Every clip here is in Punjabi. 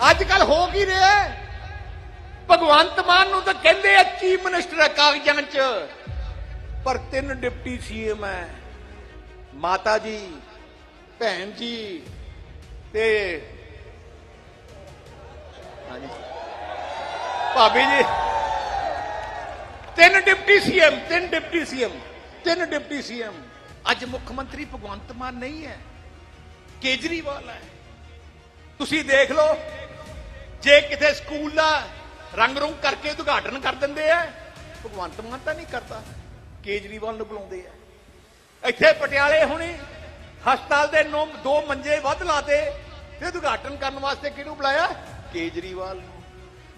ਅੱਜ ਕੱਲ ਹੋ ਕੀ ਰਿਹਾ ਭਗਵੰਤ ਮਾਨ ਨੂੰ ਤਾਂ ਕਹਿੰਦੇ ਆ ਚੀਫ ਮਿਨਿਸਟਰ ਹੈ ਕਾਗਜ਼ਾਂ 'ਚ। ਪਰ ਤਿੰਨ ਡਿਪਟੀ ਸੀਐਮ ਹੈ ਮਾਤਾ ਜੀ, ਭੈਣ ਜੀ ਤੇ ਹਾਂਜੀ। ਭਾਬੀ ਜੀ। ਤਿੰਨ ਡਿਪਟੀ ਸੀਐਮ, ਤਿੰਨ ਡਿਪਟੀ ਸੀਐਮ, ਤਿੰਨ ਡਿਪਟੀ ਸੀਐਮ। ਅੱਜ ਮੁੱਖ ਮੰਤਰੀ ਭਗਵੰਤ ਮਾਨ ਨਹੀਂ ਹੈ ਕੇਜਰੀਵਾਲ ਹੈ ਤੁਸੀਂ ਦੇਖ ਲਓ। ਜੇ ਕਿਤੇ ਸਕੂਲ ਦਾ ਰੰਗ ਰੁੰਗ ਕਰਕੇ ਉਦਘਾਟਨ ਕਰ ਦਿੰਦੇ ਆ, ਭਗਵੰਤ ਮਾਨ ਤਾਂ ਨਹੀਂ ਕਰਦਾ, ਕੇਜਰੀਵਾਲ ਨੂੰ ਬੁਲਾਉਂਦੇ ਆ। ਇੱਥੇ ਪਟਿਆਲੇ ਹੁਣੇ ਹਸਪਤਾਲ ਦੇ ਨੌ ਦੋ ਮੰਜੇ ਵੱਧ ਲਾਤੇ ਤੇ ਉਦਘਾਟਨ ਕਰਨ ਵਾਸਤੇ ਕਿਹਨੂੰ ਬੁਲਾਇਆ? ਕੇਜਰੀਵਾਲ ਨੂੰ।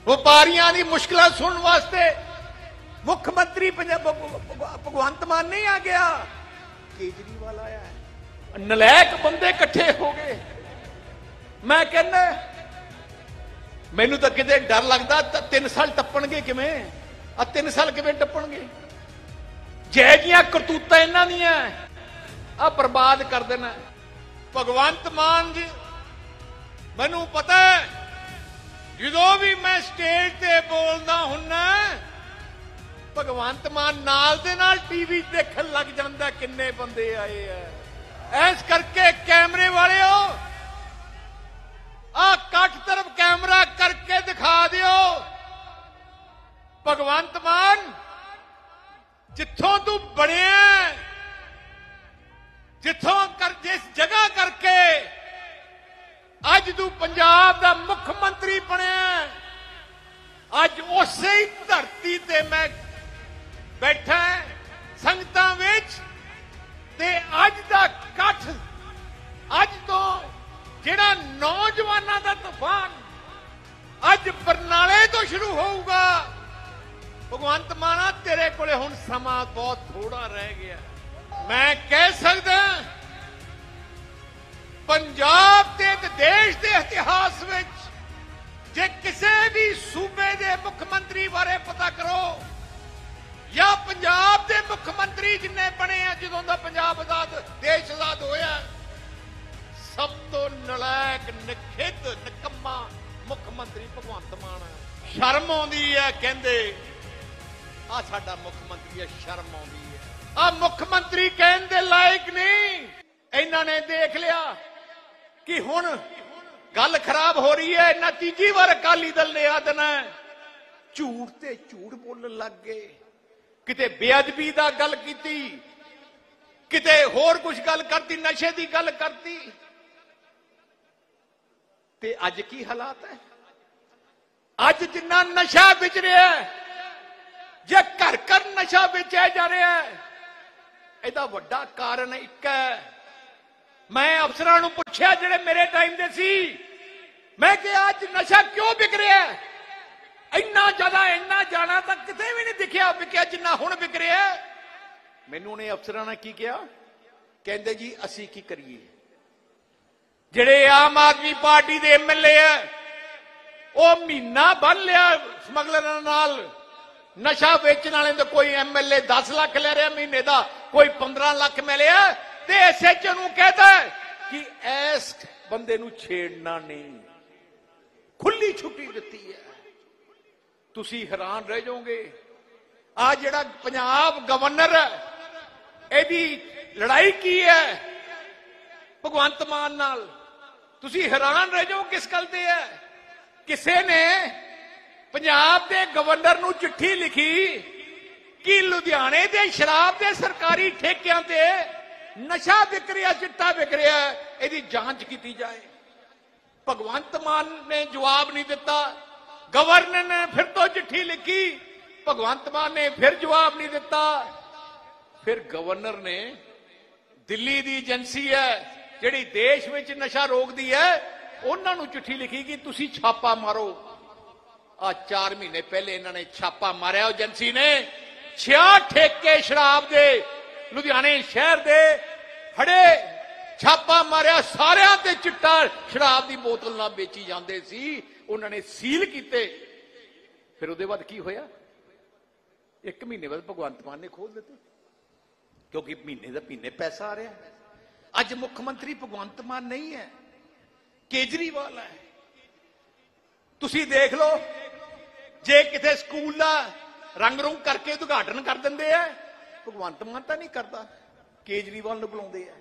ਵਪਾਰੀਆਂ ਦੀ ਮੁਸ਼ਕਲਾਂ ਸੁਣਨ ਵਾਸਤੇ ਮੁੱਖ ਮੰਤਰੀ ਪੰਜਾਬ ਭਗਵੰਤ ਮਾਨ ਨਹੀਂ ਆ ਗਿਆ। ਕੇਜਰੀਵਾਲ ਆਇਆ। ਹੈ ਨਲਾਇਕ ਬੰਦੇ ਇਕੱਠੇ ਹੋ ਗਏ। ਮੈਂ ਕਹਿੰਦਾ ਮੈਨੂੰ ਤਾਂ ਕਿਤੇ ਡਰ ਲੱਗਦਾ, ਤਾਂ 3 ਸਾਲ ਟੱਪਣਗੇ ਕਿਵੇਂ? ਆ 3 ਸਾਲ ਕਿਵੇਂ ਟੱਪਣਗੇ? ਜੈ ਜੀਆਂ ਕਰਤੂਤਾਂ ਇਹਨਾਂ ਦੀਆਂ ਆ ਬਰਬਾਦ ਕਰ ਦੇਣਾ। ਭਗਵੰਤ ਮਾਨ ਜੀ, ਮੈਨੂੰ ਪਤਾ ਹੈ, ਜਦੋਂ ਵੀ ਮੈਂ ਸਟੇਜ ਤੇ ਬੋਲਦਾ ਹੁੰਨਾ, ਭਗਵੰਤ ਮਾਨ ਨਾਲ ਦੇ ਨਾਲ ਟੀਵੀ ਦੇਖਣ ਲੱਗ ਜਾਂਦਾ ਕਿੰਨੇ ਬੰਦੇ ਆਏ ਆ। ਐਸ ਕਰਕੇ ਕੈਮਰੇ ਵਾਲਿਓ ਆ ਕੱਟ ਤਰਫ ਕੈਮਰਾ ਕਰਕੇ ਦਿਖਾ ਦਿਓ। ਭਗਵੰਤ ਮਾਨ, ਜਿੱਥੋਂ ਤੂੰ ਬਣਿਆ ਜਿੱਥੋਂ ਕਰ ਜਿਸ ਜਗ੍ਹਾ ਕਰਕੇ ਅੱਜ ਤੂੰ ਪੰਜਾਬ ਦਾ ਮੁੱਖ ਮੰਤਰੀ ਬਣਿਆ ਅੱਜ ਉਸੇ ਹੀ ਧਰਤੀ ਤੇ ਮੈਂ ਬੈਠਾ ਸੰਗਤਾਂ ਵਿੱਚ। ਤੇ ਅੱਜ ਦਾ ਇਕੱਠ, ਅੱਜ ਤੋਂ ਜਿਹੜਾ ਨੌਜਵਾਨਾਂ ਦਾ ਤੂਫਾਨ ਅੱਜ ਬਰਨਾਲੇ ਤੋਂ ਸ਼ੁਰੂ ਹੋਊਗਾ। ਭਗਵੰਤ ਮਾਨਾ ਤੇਰੇ ਕੋਲੇ ਹੁਣ ਸਮਾਂ ਬਹੁਤ ਥੋੜਾ ਰਹਿ ਗਿਆ। ਮੈਂ ਕਹਿ ਸਕਦਾ ਪੰਜਾਬ ਦੇ ਤੇ ਦੇਸ਼ ਦੇ ਇਤਿਹਾਸ ਵਿੱਚ ਜੇ ਕਿਸੇ ਵੀ ਸੂਬੇ ਦੇ ਮੁੱਖ ਮੰਤਰੀ ਬਾਰੇ ਪਤਾ ਕਰੋ ਜਾਂ ਪੰਜਾਬ ਦੇ ਮੁੱਖ ਮੰਤਰੀ ਸ਼ਰਮ ਆਉਂਦੀ ਹੈ, ਕਹਿੰਦੇ ਆ ਸਾਡਾ ਮੁੱਖ ਮੰਤਰੀ ਹੈ, ਸ਼ਰਮ ਆਉਂਦੀ ਹੈ। ਆ ਮੁੱਖ ਮੰਤਰੀ ਕਹਿਣ ਦੇ ਲਾਇਕ ਨਹੀਂ। ਇਹਨਾਂ ਨੇ ਦੇਖ ਲਿਆ ਕਿ ਹੁਣ ਗੱਲ ਖਰਾਬ ਹੋ ਰਹੀ ਹੈ, ਇਹਨਾਂ ਤੀਜੀ ਵਾਰ ਅਕਾਲੀ ਦਲ ਨੇ ਆ ਦੇਣਾ ਝੂਠ ਤੇ ਝੂਠ ਬੋਲਣ ਲੱਗ ਗਏ। ਕਿਤੇ ਬੇਅਦਬੀ ਦਾ ਗੱਲ ਕੀਤੀ, ਕਿਤੇ ਹੋਰ ਕੁਝ ਗੱਲ ਕਰਤੀ, ਨਸ਼ੇ ਦੀ ਗੱਲ ਕਰਤੀ। ਤੇ ਅੱਜ ਕੀ ਹਾਲਾਤ ਹੈ? ਅੱਜ ਜਿੰਨਾ ਨਸ਼ਾ ਵਿਚ ਰਿਹਾ ਜੇ ਘਰ ਘਰ ਨਸ਼ਾ ਵੇਚਿਆ ਜਾ ਰਿਹਾ ਹੈ, ਇਹਦਾ ਵੱਡਾ ਕਾਰਨ ਇੱਕ ਹੈ। ਮੈਂ ਅਫਸਰਾਂ ਨੂੰ ਪੁੱਛਿਆ, ਜਿਹੜੇ ਮੇਰੇ ਟਾਈਮ ਦੇ ਸੀ, ਮੈਂ ਕਿਹਾ, ਅੱਜ ਨਸ਼ਾ ਕਿਉਂ ਵਿਕ ਰਿਹਾ ਹੈ? ਇੰਨਾ ਜ਼ਿਆਦਾ, ਇੰਨਾ ਜਾਣਾ ਤਾਂ ਕਿਤੇ ਵੀ ਨਹੀਂ ਦਿਖਿਆ ਵਿਕਿਆ ਜਿੰਨਾ ਹੁਣ ਵਿਕ ਰਿਹਾ ਹੈ। ਮੈਨੂੰ ਨੇ ਅਫਸਰਾਂ ਨੇ ਕੀ ਕਿਹਾ? ਕਹਿੰਦੇ ਜੀ, ਅਸੀਂ ਕੀ ਕਰੀਏ? ਜਿਹੜੇ ਆਮ ਆਦਮੀ ਪਾਰਟੀ ਦੇ ਐਮਐਲਏ ਆ ਉਹ ਮਹੀਨਾ ਬੰਨ ਲਿਆ ਸਮਗਲਰਾਂ ਨਾਲ। ਨਸ਼ਾ ਵੇਚਣ ਵਾਲੇ ਤੋਂ ਕੋਈ ਐਮਐਲਏ 10 ਲੱਖ ਲੈ ਰਿਹਾ ਮਹੀਨੇ ਦਾ, ਕੋਈ 15 ਲੱਖ ਮਿਲਿਆ। ਤੇ ਐਸਐਚਓ ਨੂੰ ਕਹਤਾ ਕਿ ਇਸ ਬੰਦੇ ਨੂੰ ਛੇੜਨਾ ਨਹੀਂ। ਖੁੱਲੀ ਛੁੱਟੀ ਦਿੱਤੀ ਹੈ। ਤੁਸੀਂ ਹੈਰਾਨ ਰਹਿ ਜਾਓਗੇ। ਆ ਜਿਹੜਾ ਪੰਜਾਬ ਗਵਰਨਰ ਹੈ, ਇਹਦੀ ਲੜਾਈ ਕੀ ਹੈ? ਭਗਵੰਤ ਮਾਨ ਨਾਲ। ਤੁਸੀਂ ਹੈਰਾਨ ਰਹਿ ਜਾਓ ਕਿਸ ਗੱਲ ਤੇ ਹੈ? ਕਿਸੇ ਨੇ ਪੰਜਾਬ ਦੇ ਗਵਰਨਰ ਨੂੰ ਚਿੱਠੀ ਲਿਖੀ ਕਿ ਲੁਧਿਆਣੇ ਦੇ ਸ਼ਰਾਬ ਦੇ ਸਰਕਾਰੀ ਠੇਕਿਆਂ ਤੇ ਨਸ਼ਾ ਵਿਕ ਰਿਹਾ, ਚਿੱਟਾ ਵਿਕ ਰਿਹਾ, ਇਹਦੀ ਜਾਂਚ ਕੀਤੀ ਜਾਏ। ਭਗਵੰਤ ਮਾਨ ਨੇ ਜਵਾਬ ਨਹੀਂ ਦਿੱਤਾ। ਗਵਰਨਰ ਨੇ ਫਿਰ ਤੋਂ ਚਿੱਠੀ ਲਿਖੀ। ਭਗਵੰਤ ਮਾਨ ਨੇ ਫਿਰ ਜਵਾਬ ਨਹੀਂ ਦਿੱਤਾ। ਫਿਰ ਗਵਰਨਰ ਨੇ ਦਿੱਲੀ ਦੀ ਏਜੰਸੀ ਹੈ, ਜਿਹੜੀ ਦੇਸ਼ ਵਿੱਚ ਨਸ਼ਾ ਰੋਕਦੀ ਹੈ ਉਹਨਾਂ ਨੂੰ ਚਿੱਠੀ ਲਿਖੀ ਕਿ ਤੁਸੀਂ ਛਾਪਾ ਮਾਰੋ। ਆ 4 ਮਹੀਨੇ ਪਹਿਲੇ ਇਹਨਾਂ ਨੇ ਛਾਪਾ ਮਾਰਿਆ, ਏਜੰਸੀ ਨੇ 6 ਠੇਕੇ ਸ਼ਰਾਬ ਦੇ, ਲੁਧਿਆਣੇ ਸ਼ਹਿਰ ਦੇ ਫੜੇ ਛਾਪਾ ਮਾਰਿਆ, ਸਾਰਿਆਂ ਤੇ ਚਿੱਟਾ ਸ਼ਰਾਬ ਦੀ ਬੋਤਲ ਨਾਲ ਵੇਚੀ ਜਾਂਦੇ ਸੀ, ਉਹਨਾਂ ਨੇ ਸੀਲ ਕੀਤੇ। ਫਿਰ ਉਹਦੇ ਬਾਅਦ ਕੀ ਹੋਇਆ? ਇੱਕ ਮਹੀਨੇ ਬਾਅਦ ਭਗਵੰਤ ਮਾਨ ਨੇ ਖੋਲ ਦਿੱਤੇ, ਕਿਉਂਕਿ ਮਹੀਨੇ ਦਾ ਮਹੀਨੇ ਪੈਸਾ ਆ ਰਿਹਾ। ਅੱਜ ਮੁੱਖ ਮੰਤਰੀ ਭਗਵੰਤ ਮਾਨ ਨਹੀਂ ਹੈ। ਕੇਜਰੀਵਾਲ ਹੈ। ਤੁਸੀਂ ਦੇਖ ਲਓ, ਜੇ ਕਿਤੇ ਸਕੂਲ ਦਾ ਰੰਗ ਰੂੰਗ ਕਰਕੇ ਉਦਘਾਟਨ ਕਰ ਦਿੰਦੇ ਆ, ਭਗਵੰਤ ਮਾਨ ਤਾਂ ਨਹੀਂ ਕਰਦਾ, ਕੇਜਰੀਵਾਲ ਨੂੰ ਬੁਲਾਉਂਦੇ ਆ।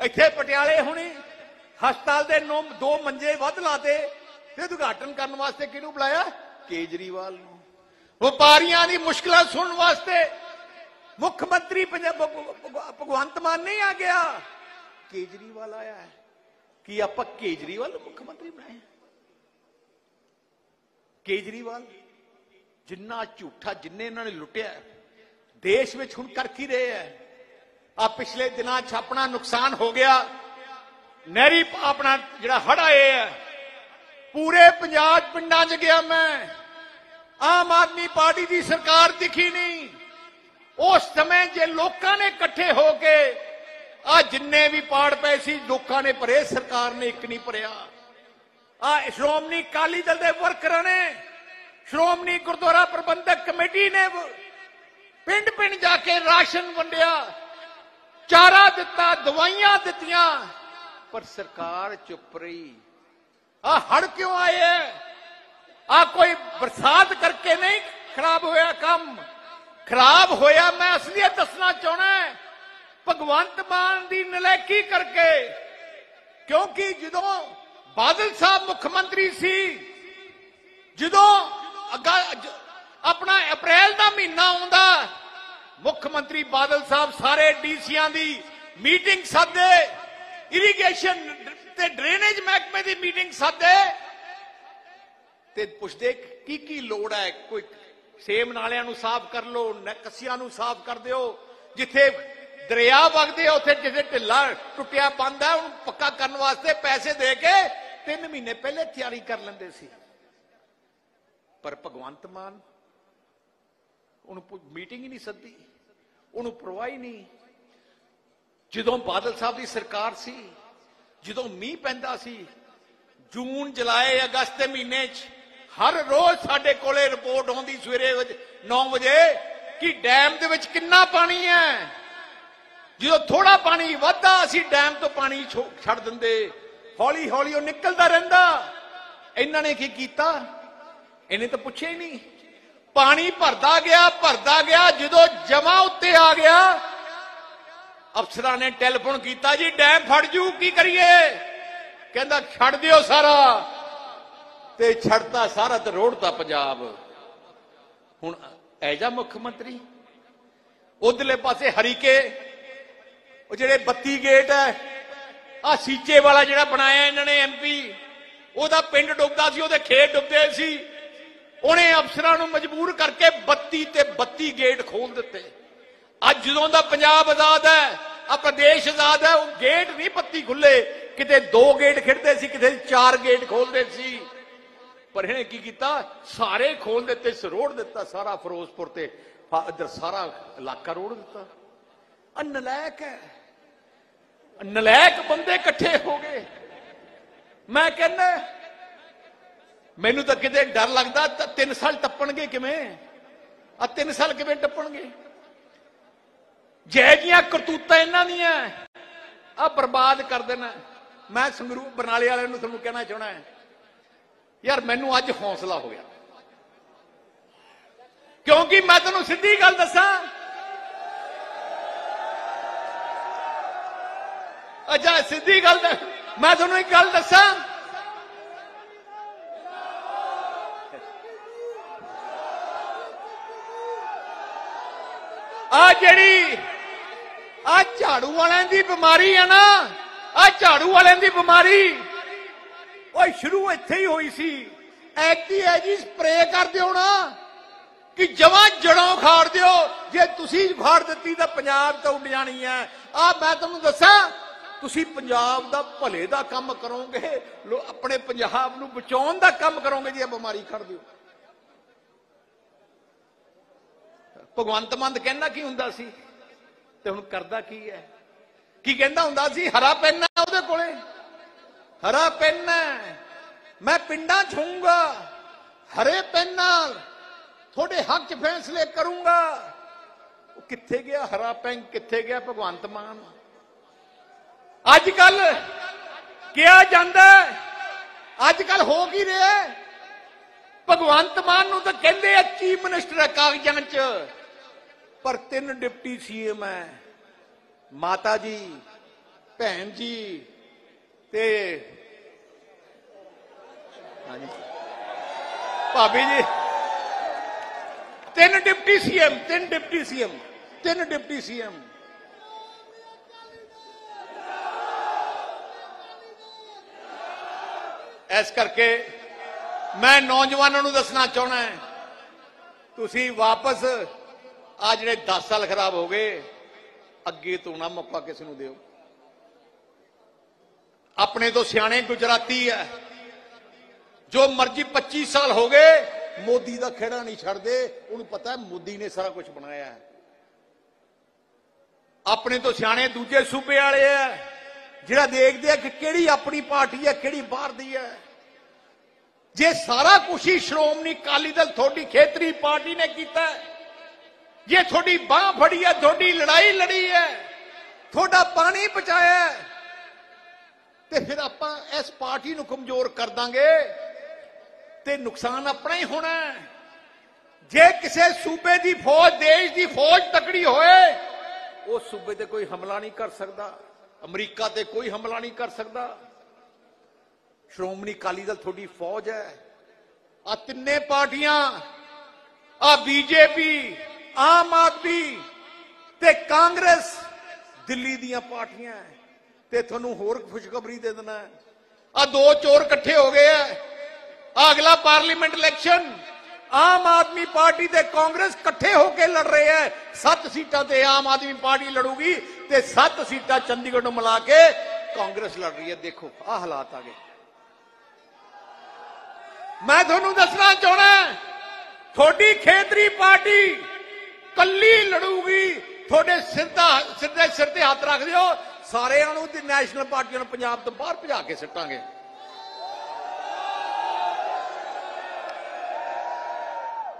ਇੱਥੇ ਪਟਿਆਲੇ ਹੁਣੇ ਹਸਪਤਾਲ ਦੇ ਨੋ ਦੋ ਮੰਜੇ ਵੱਧ ਲਾਤੇ ਤੇ ਉਦਘਾਟਨ ਕਰਨ ਵਾਸਤੇ ਕਿਹਨੂੰ ਬੁਲਾਇਆ? ਕੇਜਰੀਵਾਲ ਨੂੰ। ਵਪਾਰੀਆਂ ਦੀ ਮੁਸ਼ਕਲਾਂ ਸੁਣਨ ਵਾਸਤੇ ਮੁੱਖ ਮੰਤਰੀ ਪੰਜਾਬ ਭਗਵੰਤ ਮਾਨ ਨਹੀਂ ਆ ਗਿਆ। ਕੇਜਰੀਵਾਲ ਆਇਆ ਹੈ। ਕਿ ਆਪਾਂ ਕੇਜਰੀਵਾਲ ਨੂੰ ਮੁੱਖ ਮੰਤਰੀ ਬਣਾਇਆ ਕੇਜਰੀਵਾਲ ਜਿੰਨਾ ਝੂਠਾ ਜਿੰਨੇ ਇਹਨਾਂ ਨੇ ਲੁੱਟਿਆ, ਦੇਸ਼ ਵਿੱਚ ਹੁਣ ਕਰ ਕੀ ਰਹੇ ਹੈ ਆ ਪਿਛਲੇ ਦਿਨਾਂ 'ਚ ਆਪਣਾ ਨੁਕਸਾਨ ਹੋ ਗਿਆ। ਨਹਿਰੀ ਆਪਣਾ ਜਿਹੜਾ ਹੜ ਆਏ ਹੈ ਪੂਰੇ ਪੰਜਾਬ ਪਿੰਡਾਂ 'ਚ ਗਿਆ ਮੈਂ। ਆਮ ਆਦਮੀ ਪਾਰਟੀ ਦੀ ਸਰਕਾਰ ਦਿਖੀ ਨਹੀਂ। ਉਸ ਸਮੇਂ ਜੇ ਲੋਕਾਂ ਨੇ ਇਕੱਠੇ ਹੋ ਕੇ ਆ ਜਿੰਨੇ ਵੀ ਪਾੜ ਪਏ ਸੀ, ਲੋਕਾਂ ਨੇ ਭਰੇ, ਸਰਕਾਰ ਨੇ ਇੱਕ ਨਹੀਂ ਭਰਿਆ। ਆ ਸ਼੍ਰੋਮਣੀ ਅਕਾਲੀ ਦਲ ਦੇ ਵਰਕਰਾਂ ਨੇ, ਸ਼੍ਰੋਮਣੀ ਗੁਰਦੁਆਰਾ ਪ੍ਰਬੰਧਕ ਕਮੇਟੀ ਨੇ ਪਿੰਡ ਪਿੰਡ ਜਾ ਕੇ ਰਾਸ਼ਨ ਵੰਡਿਆ, ਚਾਰਾ ਦਿੱਤਾ, ਦਵਾਈਆਂ ਦਿੱਤੀਆਂ, ਪਰ ਸਰਕਾਰ ਚੁੱਪ ਰਹੀ। ਆ ਹੜ ਕਿਉਂ ਆਏ ਆ ਕੋਈ ਬਰਸਾਤ ਕਰਕੇ ਨਹੀਂ ਖਰਾਬ ਹੋਇਆ ਕੰਮ? ਖਰਾਬ ਹੋਇਆ ਮੈਂ ਅਸਲੀਅਤ ਦੱਸਣਾ ਚਾਹਣਾ ਭਗਵੰਤ ਮਾਨ ਦੀ ਨਲਾਇਕੀ ਕਰਕੇ, ਕਿਉਂਕਿ ਜਦੋਂ ਬਾਦਲ ਸਾਹਿਬ ਮੁੱਖ ਮੰਤਰੀ ਸੀ, ਜਦੋਂ ਆਪਣਾ ਅਪ੍ਰੈਲ ਦਾ ਮਹੀਨਾ ਆਉਂਦਾ, ਮੁੱਖ ਮੰਤਰੀ ਬਾਦਲ ਸਾਹਿਬ ਸਾਰੇ ਡੀਸੀਆਂ ਦੀ ਮੀਟਿੰਗ ਸੱਦੇ ਇਰੀਗੇਸ਼ਨ ਤੇ ਡਰੇਨੇਜ ਮਹਿਕਮੇ ਦੀ ਮੀਟਿੰਗ ਸੱਦੇ ਤੇ ਪੁੱਛਦੇ ਕੀ ਕੀ ਲੋੜ ਹੈ, ਕੋਈ ਸੇਮ ਨਾਲਿਆਂ ਨੂੰ ਸਾਫ਼ ਕਰ ਲਓ, ਨ- ਨੂੰ ਸਾਫ਼ ਕਰ ਦਿਓ, ਜਿੱਥੇ ਦਰਿਆ ਵਗਦੇ ਆ, ਉੱਥੇ ਜਿੱਥੇ ਢਿੱਲਾ ਟੁੱਟਿਆ ਬੰਦ ਹੈ ਉਹਨੂੰ ਪੱਕਾ ਕਰਨ ਵਾਸਤੇ ਪੈਸੇ ਦੇ ਕੇ 3 ਮਹੀਨੇ ਪਹਿਲੇ ਤਿਆਰੀ ਕਰ ਲੈਂਦੇ ਸੀ। ਪਰ ਭਗਵੰਤ ਮਾਨ, ਉਹਨੂੰ ਮੀਟਿੰਗ ਹੀ ਨਹੀਂ ਸੱਦੀ, ਉਹਨੂੰ ਪਰਵਾਹ ਹੀ ਨਹੀਂ। ਜਦੋਂ ਬਾਦਲ ਸਾਹਿਬ ਦੀ ਸਰਕਾਰ ਸੀ, ਜਦੋਂ ਮੀਂਹ ਪੈਂਦਾ ਸੀ, ਜੂਨ, ਜੁਲਾਈ, ਅਗਸਤ ਦੇ ਮਹੀਨੇ 'ਚ ਹਰ ਰੋਜ਼ ਸਾਡੇ ਕੋਲੇ ਰਿਪੋਰਟ ਆਉਂਦੀ ਸਵੇਰੇ 9 ਵਜੇ, ਕਿ ਡੈਮ ਦੇ ਵਿੱਚ ਕਿੰਨਾ ਪਾਣੀ ਹੈ? ਜਦੋਂ ਥੋੜਾ ਪਾਣੀ ਵੱਧਦਾ, ਅਸੀਂ ਡੈਮ ਤੋਂ ਪਾਣੀ ਛੋ- ਛੱਡ ਦਿੰਦੇ। ਹੌਲੀ ਹੌਲੀ ਉਹ ਨਿਕਲਦਾ ਰਹਿੰਦਾ। ਇਹਨਾਂ ਨੇ ਕੀ ਕੀਤਾ? ਇਹਨੇ ਤਾਂ ਪੁੱਛਿਆ ਹੀ ਨਹੀਂ। ਪਾਣੀ ਭਰਦਾ ਗਿਆ ਭਰਦਾ ਗਿਆ, ਜਦੋਂ ਜਮਾ ਉੱਤੇ ਆ ਗਿਆ, ਅਫਸਰਾਂ ਨੇ ਟੈਲੀਫੋਨ ਕੀਤਾ, ਜੀ, ਡੈਮ ਫੜ ਜੂ, ਕੀ ਕਰੀਏ? ਕਹਿੰਦਾ, ਛੱਡ ਦਿਓ ਸਾਰਾ। ਤੇ ਛੱਡਤਾ ਸਾਰਾ ਤੇ ਰੋੜਤਾ ਪੰਜਾਬ। ਹੁਣ ਐਜਾ ਮੁੱਖ ਮੰਤਰੀ, ਉਧਰਲੇ ਪਾਸੇ ਹਰੀਕੇ ਉਹ ਜਿਹੜੇ 32 ਗੇਟ ਹੈ ਆ ਸੀਚੇ ਵਾਲਾ ਜਿਹੜਾ ਬਣਾਇਆ ਇਹਨਾਂ ਨੇ ਐਮਪੀ ਉਹਦਾ ਪਿੰਡ ਡੁੱਬਦਾ ਸੀ, ਉਹਦੇ ਖੇਤ ਡੁੱਬਦੇ ਸੀ। ਉਹਨੇ ਅਫਸਰਾਂ ਨੂੰ ਮਜਬੂਰ ਕਰਕੇ 32 ਤੇ 32 ਗੇਟ ਖੋਲ ਦਿੱਤੇ। ਅੱਜ ਜਦੋਂ ਦਾ ਪੰਜਾਬ ਆਜ਼ਾਦ ਹੈ ਆ ਪ੍ਰਦੇਸ਼ ਆਜ਼ਾਦ ਹੈ, ਉਹ ਗੇਟ ਨਹੀਂ 32 ਖੁੱਲੇ। ਕਿਤੇ ਦੋ ਗੇਟ ਖਿੜਦੇ ਸੀ, ਕਿਤੇ ਚਾਰ ਗੇਟ ਖੋਲਦੇ ਸੀ। ਪਰ ਇਹਨੇ ਕੀ ਕੀਤਾ? ਸਾਰੇ ਖੋਲ ਦਿੱਤੇ, ਸਰੋੜ ਦਿੱਤਾ, ਸਾਰਾ ਫਿਰੋਜ਼ਪੁਰ ਤੇ, ਫ- ਸਾਰਾ ਇਲਾਕਾ ਰੋੜ ਦਿੱਤਾ। ਆ ਹੈ। ਨਲਾਇਕ ਬੰਦੇ ਇਕੱਠੇ ਹੋ ਗਏ। ਮੈਂ ਕਹਿੰਦਾ, ਮੈਨੂੰ ਤਾਂ ਕਿਤੇ ਡਰ ਲੱਗਦਾ, ਤਾਂ 3 ਸਾਲ ਟੱਪਣਗੇ ਕਿਵੇਂ? ਆ 3 ਸਾਲ ਕਿਵੇਂ ਟੱਪਣਗੇ? ਜੈ ਜੀਆਂ ਕਰਤੂਤਾਂ ਇਹਨਾਂ ਦੀਆਂ ਆ ਬਰਬਾਦ ਕਰ ਦੇਣਾ। ਮੈਂ ਸੰਗਰੂਪ ਬਰਨਾਲੇ ਵਾਲਿਆਂ ਨੂੰ ਤੁਹਾਨੂੰ ਕਹਿਣਾ ਚਾਹਣਾ ਯਾਰ ਮੈਨੂੰ ਅੱਜ ਹੌਸਲਾ ਹੋ ਗਿਆ। ਕਿਉਂਕਿ ਮੈਂ ਤੁਹਾਨੂੰ ਸਿੱਧੀ ਗੱਲ ਦੱਸਾਂ ਅੱਛਾ ਸਿੱਧੀ ਗੱਲ ਮੈਂ ਤੁਹਾਨੂੰ ਇੱਕ ਗੱਲ ਦੱਸਾਂ। ਆ ਜਿਹੜੀ ਆ ਝਾੜੂ ਵਾਲਿਆਂ ਦੀ ਬਿਮਾਰੀ ਆ ਨਾ, ਆ ਝਾੜੂ ਵਾਲਿਆਂ ਦੀ ਬਿਮਾਰੀ। ਓਏ, ਸ਼ੁਰੂ ਇੱਥੇ ਹੀ ਹੋਈ ਸੀ। ਐਕਟੀ ਹੈ ਜੀ ਸਪਰੇ ਕਰ ਦਿਓ ਨਾ, ਕਿ ਜਮਾਂ ਜੜੋਂ ਖਾੜ ਦਿਓ। ਜੇ ਤੁਸੀਂ ਖਾੜ ਦਿੱਤੀ ਤਾਂ ਪੰਜਾਬ ਤੋਂ ਉੱਡ ਜਾਣੀ ਹੈ। ਆ ਮੈਂ ਤੁਹਾਨੂੰ ਦੱਸਾਂ ਤੁਸੀਂ ਪੰਜਾਬ ਦਾ ਭਲੇ ਦਾ ਕੰਮ ਕਰੋਗੇ ਆਪਣੇ ਪੰਜਾਬ ਨੂੰ ਬਚਾਉਣ ਦਾ ਕੰਮ ਕਰੋਗੇ ਜੇ ਇਹ ਬਿਮਾਰੀ ਖੜ ਦਿਓ ਭਗਵੰਤ ਮੰਦ ਕਹਿੰਦਾ ਕੀ ਹੁੰਦਾ ਸੀ? ਤੇ ਹੁਣ ਕਰਦਾ ਕੀ ਹੈ? ਕੀ ਕਹਿੰਦਾ ਹੁੰਦਾ ਸੀ? ਹਰਾ ਪੈਨ ਹੈ ਉਹਦੇ ਕੋਲੇ। ਹਰਾ ਪੈਨ ਹੈ। ਮੈਂ ਪਿੰਡਾਂ ਛੂੰਗਾ ਹਰੇ ਪੈਨ ਨਾਲ ਤੁਹਾਡੇ ਹੱਕ 'ਚ ਫੈਸਲੇ ਕਰੂੰਗਾ। ਉਹ ਕਿੱਥੇ ਗਿਆ? ਹਰਾ ਪੈਨ ਕਿੱਥੇ ਗਿਆ? ਭਗਵੰਤ ਮਾਨ। ਅੱਜ ਕੱਲ ਕਿਹਾ ਜਾਂਦਾ ਅੱਜ ਕੱਲ ਹੋ ਕੀ ਰਿਹਾ ਭਗਵੰਤ ਮਾਨ ਨੂੰ ਤਾਂ ਕਹਿੰਦੇ ਆ ਚੀਫ ਮਿਨਿਸਟਰ ਹੈ ਕਾਗਜ਼ਾਂ 'ਚ। ਪਰ ਤਿੰਨ ਡਿਪਟੀ ਸੀਐਮ ਹੈ, ਮਾਤਾ ਜੀ, ਭੈਣ ਜੀ ਤੇ ਹਾਂਜੀ। ਭਾਬੀ ਜੀ, ਤਿੰਨ ਡਿਪਟੀ ਸੀਐਮ, ਤਿੰਨ ਡਿਪਟੀ ਸੀਐਮ, ਤਿੰਨ ਡਿਪਟੀ ਸੀਐਮ। ਇਸ ਕਰਕੇ ਮੈਂ ਨੌਜਵਾਨਾਂ ਨੂੰ ਦੱਸਣਾ ਚਾਹਣਾ ਹੈ, ਤੁਸੀਂ ਵਾਪਸ ਆ ਜਿਹੜੇ 10 ਸਾਲ ਖਰਾਬ ਹੋ ਗਏ, ਅੱਗੇ ਤੋਂ ਨਾ ਮੌਕਾ ਕਿਸੇ ਨੂੰ ਦਿਓ। ਆਪਣੇ ਤੋਂ ਸਿਆਣੇ ਗੁਜਰਾਤੀ ਹੈ। ਜੋ ਮਰਜ਼ੀ 25 ਸਾਲ ਹੋ ਗਏ, ਮੋਦੀ ਦਾ ਖੇੜਾ ਨਹੀਂ ਛੱਡਦੇ, ਉਹਨੂੰ ਪਤਾ ਹੈ ਮੋਦੀ ਨੇ ਸਾਰਾ ਕੁਝ ਬਣਾਇਆ ਹੈ। ਆਪਣੇ ਤੋਂ ਸਿਆਣੇ ਦੂਜੇ ਸੂਬੇ ਵਾਲੇ ਆ ਜਿਹੜਾ ਦੇਖਦੇ ਆ ਕਿ ਕਿਹੜੀ ਆਪਣੀ ਪਾਰਟੀ ਹੈ, ਕਿਹੜੀ ਬਾਹਰ ਦੀ ਹੈ। ਜੇ ਸਾਰਾ ਕੁਝ ਹੀ ਸ਼੍ਰੋਮਣੀ ਅਕਾਲੀ ਦਲ ਤੁਹਾਡੀ ਖੇਤਰੀ ਪਾਰਟੀ ਨੇ ਕੀਤਾ ਜੇ ਤੁਹਾਡੀ ਬਾਹ ਫੜੀ ਹੈ, ਤੁਹਾਡੀ ਲੜਾਈ ਲੜੀ ਹੈ, ਤੁਹਾਡਾ ਪਾਣੀ ਬਚਾਇਆ ਤੇ ਫਿਰ ਆਪਾਂ ਇਸ ਪਾਰਟੀ ਨੂੰ ਕਮਜ਼ੋਰ ਕਰ ਦਾਂਗੇ ਤੇ ਨੁਕਸਾਨ ਆਪਣਾ ਹੀ ਹੋਣਾ ਜੇ ਕਿਸੇ ਸੂਬੇ ਦੀ ਫੌਜ, ਦੇਸ਼ ਦੀ ਫੌਜ ਤਕੜੀ ਹੋਏ ਉਸ ਸੂਬੇ ਤੇ ਕੋਈ ਹਮਲਾ ਨਹੀਂ ਕਰ ਸਕਦਾ। ਅਮਰੀਕਾ ਤੇ ਕੋਈ ਹਮਲਾ ਨਹੀਂ ਕਰ ਸਕਦਾ। ਸ਼੍ਰੋਮਣੀ ਅਕਾਲੀ ਦਲ ਤੁਹਾਡੀ ਫੌਜ ਹੈ। ਆ ਤਿੰਨੇ ਪਾਰਟੀਆਂ, ਆ ਬੀਜੇਪੀ, ਆਮ ਆਦਮੀ ਤੇ ਕਾਂਗਰਸ ਦਿੱਲੀ ਦੀਆਂ ਪਾਰਟੀਆਂ ਤੇ ਤੁਹਾਨੂੰ ਹੋਰ ਖੁਸ਼ਖਬਰੀ ਦੇ ਦੇਣਾ ਆ ਦੋ ਚੋਰ ਇਕੱਠੇ ਹੋ ਗਏ ਆ ਆਹ ਅਗਲਾ parliament election, Aam Aadmi party ਤੇ ਕਾਂਗਰਸ ਇਕੱਠੇ ਹੋ ਕੇ ਲੜ ਰਹੇ ਐ ਸੱਤ ਸੀਟਾਂ ਤੇ ਆਮ ਆਦਮੀ ਪਾਰਟੀ ਲੜੂਗੀ। ਤੇ ਸੱਤ ਸੀਟਾਂ ਚੰਡੀਗੜ੍ਹ ਨੂੰ ਮਿਲਾ ਕੇ ਕਾਂਗਰਸ ਲੜ ਰਹੀ ਹੈ ਦੇਖੋ ਆਹ ਹਾਲਾਤ ਆ ਗਏ ਮੈਂ ਤੁਹਾਨੂੰ ਦੱਸਣਾ ਚਾਹਣਾ ਤੁਹਾਡੀ ਖੇਤਰੀ ਪਾਰਟੀ ਕੱਲੀ ਲੜੂਗੀ ਤੁਹਾਡੇ ਸਿਰ ਦਾ ਸਿਰ ਦੇ ਸਿਰ ਤੇ ਹੱਥ ਰੱਖ ਦਿਓ ਸਾਰਿਆਂ ਨੂੰ ਤੇ ਨੈਸ਼ਨਲ ਪਾਰਟੀਆਂ ਨੂੰ ਪੰਜਾਬ ਤੋਂ ਬਾਹਰ ਭਜਾ ਕੇ ਸਿੱਟਾਂਗੇ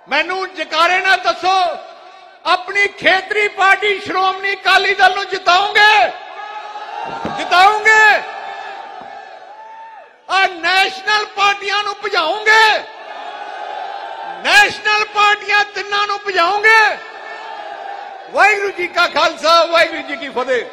ਮੈਨੂੰ ਜਕਾਰੇ ਨਾਲ ਦੱਸੋ ਆਪਣੀ ਖੇਤਰੀ ਪਾਰਟੀ ਸ਼੍ਰੋਮਣੀ ਅਕਾਲੀ ਦਲ ਨੂੰ ਜਿਤਾਉਂਗੇ? ਜਿਤਾਉਂਗੇ? ਆ ਨੈਸ਼ਨਲ ਪਾਰਟੀਆਂ ਨੂੰ ਭਜਾਉਂਗੇ? ਨੈਸ਼ਨਲ ਪਾਰਟੀਆਂ ਤਿੰਨਾਂ ਨੂੰ ਭਜਾਉਂਗੇ? ਵਾਹਿਗੁਰੂ ਜੀ ਕਾ ਖਾਲਸਾ, ਵਾਹਿਗੁਰੂ ਜੀ ਕੀ ਫਤਿਹ।